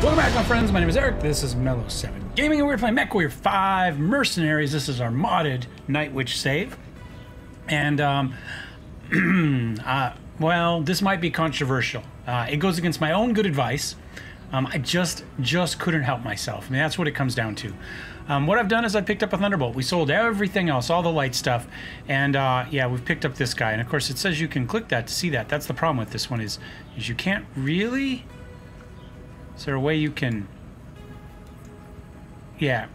Welcome back, my friends. My name is Eric. This is Mellow7 Gaming, and we're playing MechWarrior 5 Mercenaries. This is our modded Night Witch save. And, um, uh, well, this might be controversial. Uh, it goes against my own good advice. Um, I just, just couldn't help myself. I mean, that's what it comes down to. Um, what I've done is I picked up a Thunderbolt. We sold everything else, all the light stuff, and uh, yeah, we've picked up this guy. And of course, it says you can click that to see that. That's the problem with this one is, is you can't really. Is there a way you can? Yeah,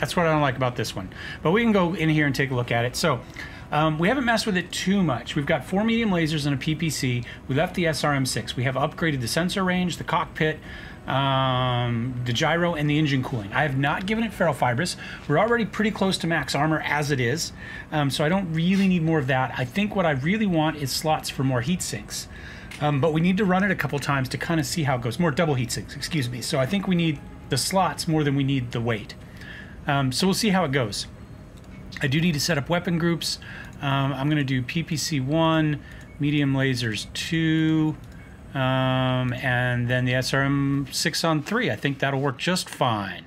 that's what I don't like about this one. But we can go in here and take a look at it. So. Um, we haven't messed with it too much. We've got four medium lasers and a PPC. We left the SRM6. We have upgraded the sensor range, the cockpit, um, the gyro, and the engine cooling. I have not given it ferrofibrous. We're already pretty close to max armor as it is, um, so I don't really need more of that. I think what I really want is slots for more heat sinks. Um, but we need to run it a couple times to kind of see how it goes. More double heat sinks, excuse me. So I think we need the slots more than we need the weight. Um, so we'll see how it goes. I do need to set up weapon groups. Um, I'm going to do PPC 1, medium lasers 2, um, and then the SRM 6 on 3. I think that'll work just fine.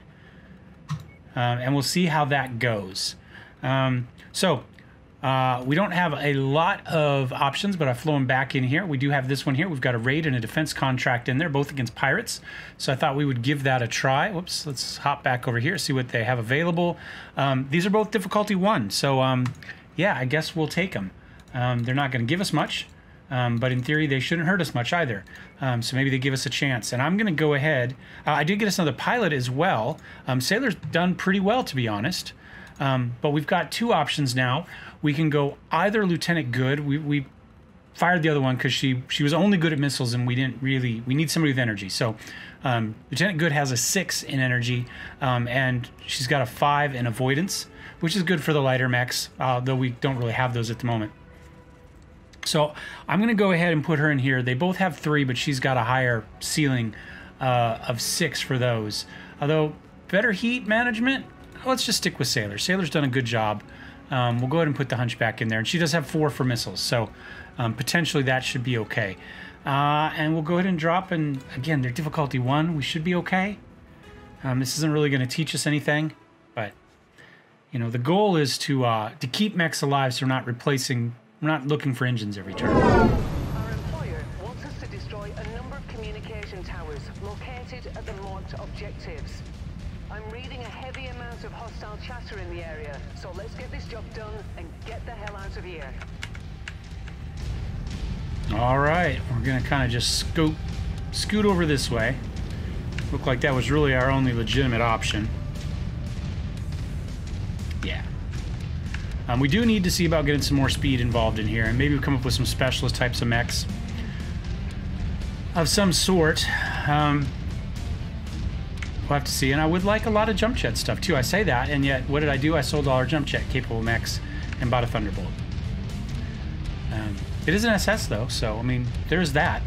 Um, and we'll see how that goes. Um, so, uh, we don't have a lot of options, but I've flown back in here. We do have this one here. We've got a raid and a defense contract in there, both against pirates. So I thought we would give that a try. Whoops, let's hop back over here, see what they have available. Um, these are both difficulty one. So um, yeah, I guess we'll take them. Um, they're not going to give us much, um, but in theory, they shouldn't hurt us much either. Um, so maybe they give us a chance. And I'm going to go ahead. Uh, I did get us another pilot as well. Um, Sailor's done pretty well, to be honest. Um, but we've got two options now. We can go either Lieutenant Good. We, we fired the other one because she she was only good at missiles, and we didn't really. We need somebody with energy. So um, Lieutenant Good has a six in energy, and she's got a five in avoidance which is good for the lighter mechs, uh, though we don't really have those at the moment. So I'm going to go ahead and put her in here. They both have three, but she's got a higher ceiling uh, of six for those. Although better heat management, let's just stick with Sailor. Sailor's done a good job. Um, we'll go ahead and put the Hunchback in there. And she does have four for missiles, so um, potentially that should be okay. Uh, and we'll go ahead and drop, and again, their difficulty one, we should be okay. Um, this isn't really going to teach us anything, but you know, the goal is to uh, to keep mechs alive, so we're not replacing, we're not looking for engines every turn. Our employer wants us to destroy a number of communication towers located at the marked objectives. I'm reading a heavy amount of hostile chatter in the area, so let's get this job done and get the hell out of here. All right, we're gonna kind of just scoot, scoot over this way. Looked like that was really our only legitimate option. Um, we do need to see about getting some more speed involved in here, and maybe we come up with some specialist types of mechs of some sort. Um, we'll have to see. And I would like a lot of jump jet stuff too. I say that, and yet what did I do? I sold all our jump jet capable mechs and bought a Thunderbolt. Um, it is an SS though, so I mean, there's that.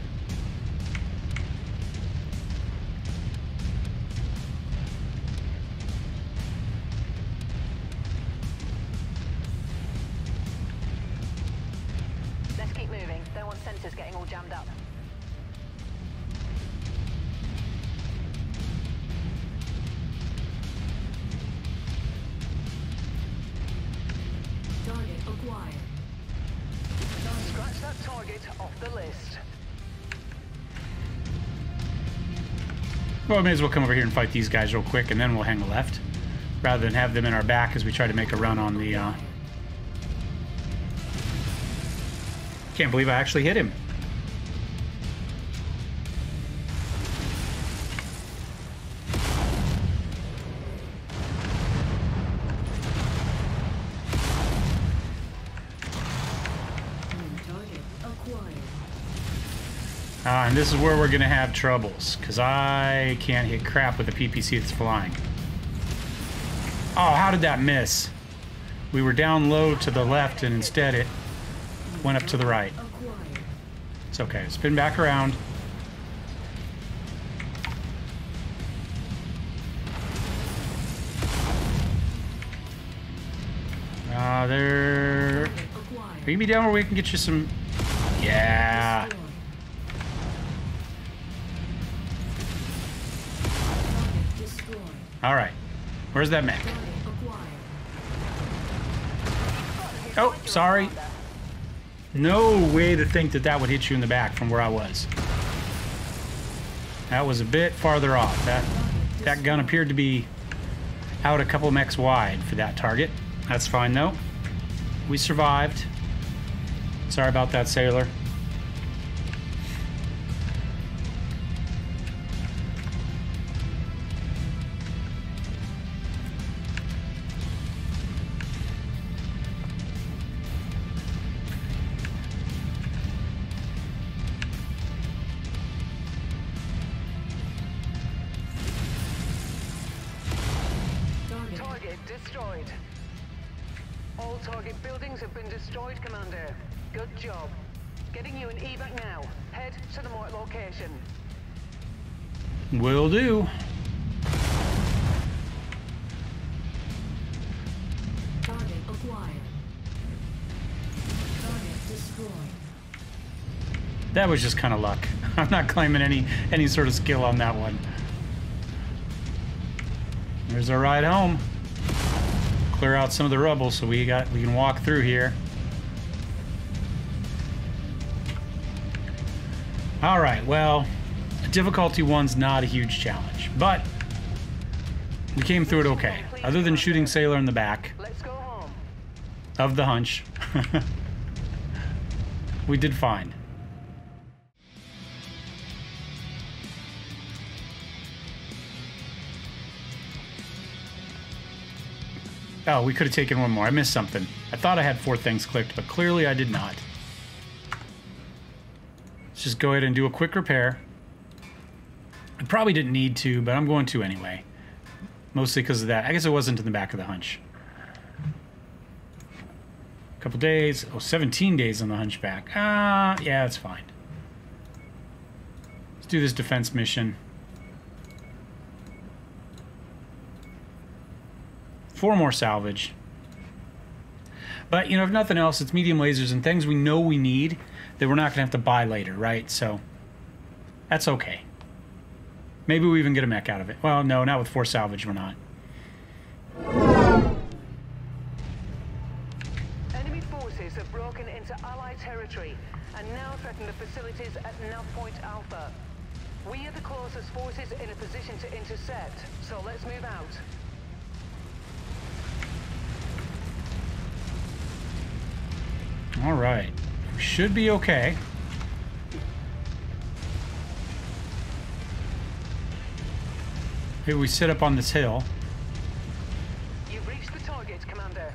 Acquired. Scratch that target off the list. Well, we may as well come over here and fight these guys real quick, and then we'll hang a left, rather than have them in our back as we try to make a run on the. Uh... Can't believe I actually hit him. Uh, and this is where we're going to have troubles, because I can't hit crap with the PPC that's flying. Oh, how did that miss? We were down low to the left, and instead it went up to the right. It's okay. Spin back around. Uh, there. Me down where we can get you some. Yeah. All right. Where's that mech? Oh, sorry. No way to think that that would hit you in the back from where I was. That was a bit farther off. That that gun appeared to be out a couple mechs wide for that target. That's fine though. We survived. Sorry about that, sailor. Destroyed. All target buildings have been destroyed, Commander. Good job. Getting you an evac now. Head to the marked location. Will do. Target acquired. Target destroyed. That was just kind of luck. I'm not claiming any any sort of skill on that one. There's our ride home. Clear out some of the rubble so we got we can walk through here. All right, well, difficulty one's not a huge challenge, but we came through it okay. Other than shooting Sailor in the back Let's go home. of the hunch, we did fine. Oh, we could have taken one more. I missed something. I thought I had four things clicked, but clearly I did not. Let's just go ahead and do a quick repair. I probably didn't need to, but I'm going to anyway. Mostly because of that. I guess it wasn't in the back of the hunch. A couple days. Oh, 17 days on the hunchback. Ah, yeah, that's fine. Let's do this defense mission. Four more salvage. But, you know, if nothing else, it's medium lasers and things we know we need that we're not going to have to buy later, right? So, that's okay. Maybe we even get a mech out of it. Well, no, not with four salvage, we're not. Enemy forces have broken into Allied territory and now threaten the facilities at Nav Point Alpha. We are the closest forces in a position to intercept, so let's move out. All right. We should be okay. Maybe we sit up on this hill. You've reached the target, Commander.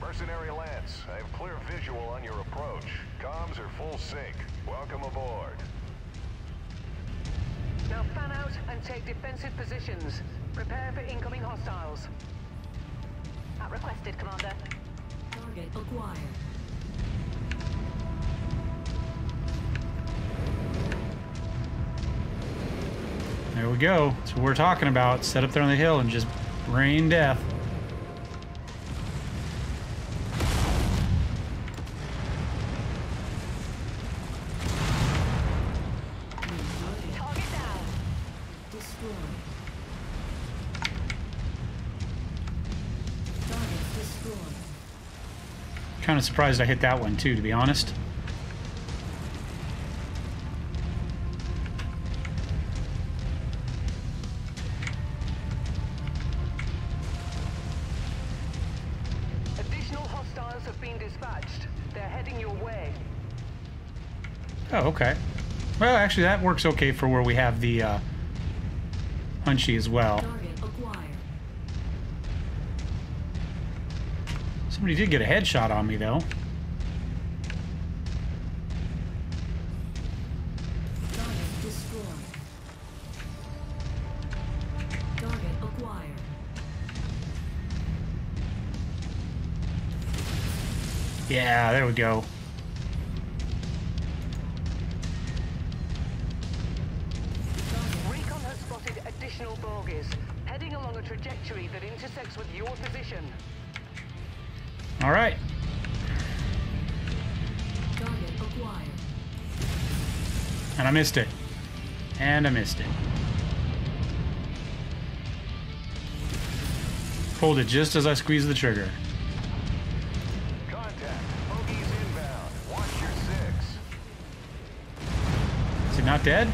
Mercenary Lance, I have clear visual on your approach. Comms are full sync. Welcome aboard. Now fan out and take defensive positions. Prepare for incoming hostiles. At requested, Commander. Target acquired. There we go. That's what we're talking about. Set up there on the hill and just rain death. Kind of surprised I hit that one too, to be honest. Additional hostiles have been dispatched. They're heading your way. Oh, okay. Well, actually, that works okay for where we have the uh, Hunchy as well. Somebody did get a headshot on me, though. Yeah, there we go. Recon has spotted additional bogies, heading along a trajectory that intersects with your position. All right. And I missed it. And I missed it. Pulled it just as I squeezed the trigger. Is he not dead?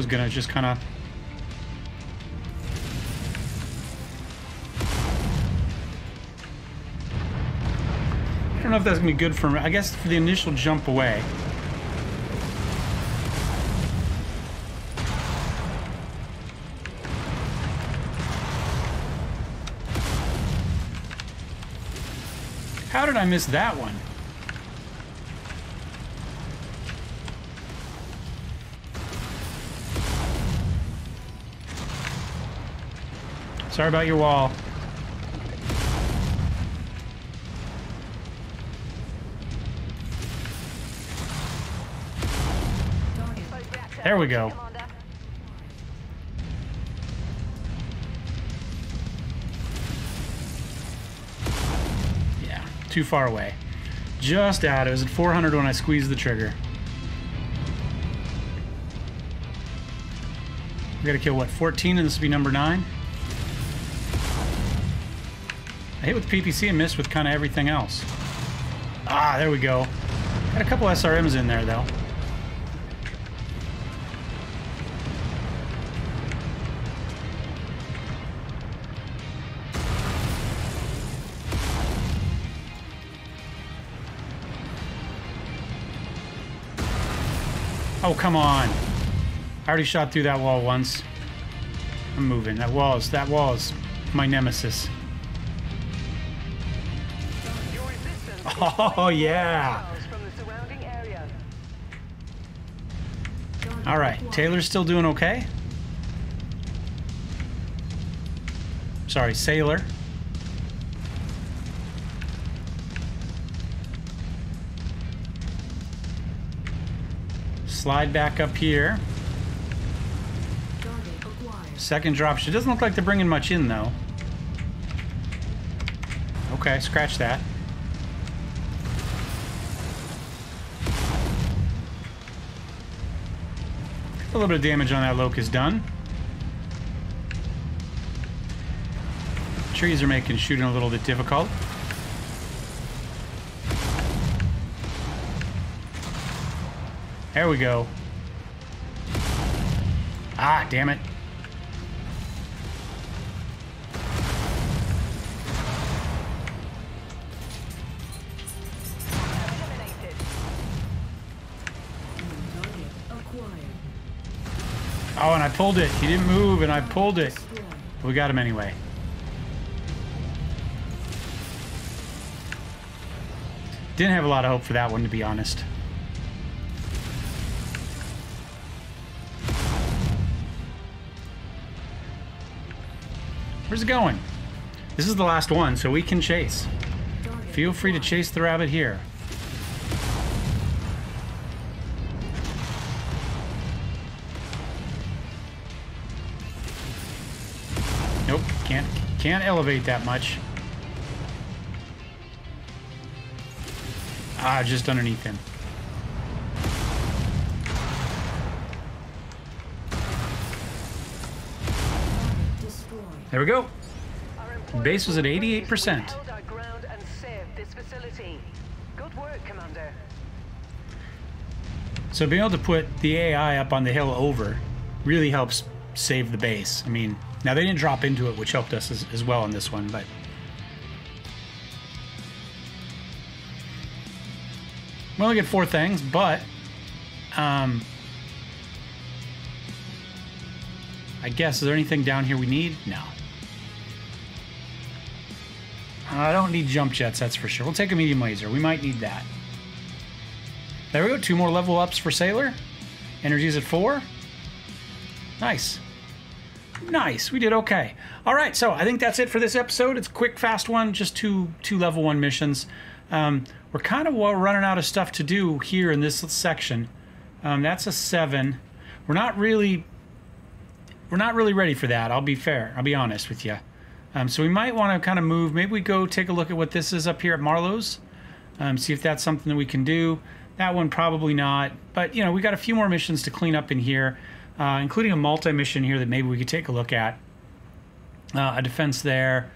Was gonna just kind of. I don't know if that's gonna be good for me. I guess for the initial jump away. How did I miss that one? Sorry about your wall. There we go. Yeah, too far away. Just out. It was at 400 when I squeezed the trigger. We gotta kill what, 14, and this will be number 9? Hit with PPC and missed with kind of everything else. Ah, there we go. Got a couple SRMs in there, though. Oh, come on. I already shot through that wall once. I'm moving. That wall is, that wall is my nemesis. Oh, yeah. All right. Taylor's still doing okay? Sorry, Sailor. Slide back up here. Second drop. It doesn't look like they're bringing much in, though. Okay, scratch that. A little bit of damage on that locust done. Trees are making shooting a little bit difficult. There we go. Ah, damn it. Oh, and I pulled it. He didn't move, and I pulled it. We got him anyway. Didn't have a lot of hope for that one, to be honest. Where's it going? This is the last one, so we can chase. Feel free to chase the rabbit here. Can't can't elevate that much. Ah, just underneath him. There we go. Base was at 88%. We held our ground and saved this facility. Good work, So being able to put the AI up on the hill over really helps save the base. I mean, now they didn't drop into it, which helped us as, as well in this one, but we only get four things, but um, I guess is there anything down here we need? No. I don't need jump jets, that's for sure. We'll take a medium laser. We might need that. There we go. Two more level ups for Sailor. Energy's at four. Nice. Nice. We did okay. All right. So I think that's it for this episode. It's quick, fast one. Just two two level one missions. Um, we're kind of running out of stuff to do here in this section. Um, that's a seven. We're not really we're not really ready for that. I'll be fair. I'll be honest with you. Um, so we might want to kind of move. Maybe we go take a look at what this is up here at Marlowe's. Um, see if that's something that we can do. That one probably not. But you know, we got a few more missions to clean up in here, uh, including a multi-mission here that maybe we could take a look at. Uh, a defense there.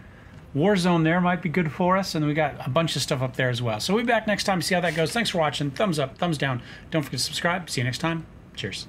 Warzone there might be good for us, and we got a bunch of stuff up there as well. So we'll be back next time to see how that goes. Thanks for watching. Thumbs up, thumbs down. Don't forget to subscribe. See you next time. Cheers.